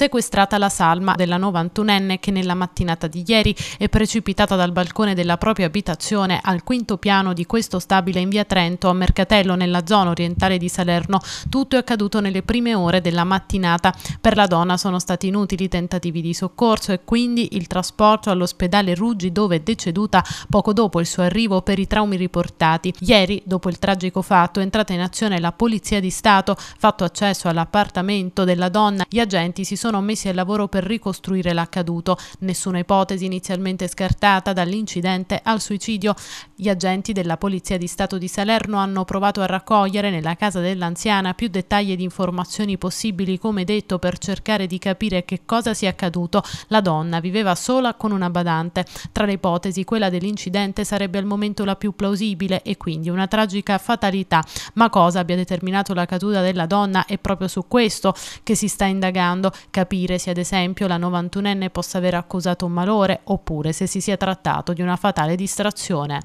sequestrata la salma della 91enne che nella mattinata di ieri è precipitata dal balcone della propria abitazione al quinto piano di questo stabile in via Trento a Mercatello nella zona orientale di Salerno. Tutto è accaduto nelle prime ore della mattinata. Per la donna sono stati inutili tentativi di soccorso e quindi il trasporto all'ospedale Ruggi dove è deceduta poco dopo il suo arrivo per i traumi riportati. Ieri, dopo il tragico fatto, è entrata in azione la Polizia di Stato, fatto accesso all'appartamento della donna. Gli agenti si sono messi al lavoro per ricostruire l'accaduto. Nessuna ipotesi inizialmente scartata dall'incidente al suicidio. Gli agenti della Polizia di Stato di Salerno hanno provato a raccogliere nella casa dell'anziana più dettagli ed informazioni possibili, come detto, per cercare di capire che cosa sia accaduto. La donna viveva sola con una badante. Tra le ipotesi, quella dell'incidente sarebbe al momento la più plausibile e quindi una tragica fatalità. Ma cosa abbia determinato la caduta della donna è proprio su questo che si sta indagando, capire se ad esempio la 91enne possa aver accusato un malore oppure se si sia trattato di una fatale distrazione.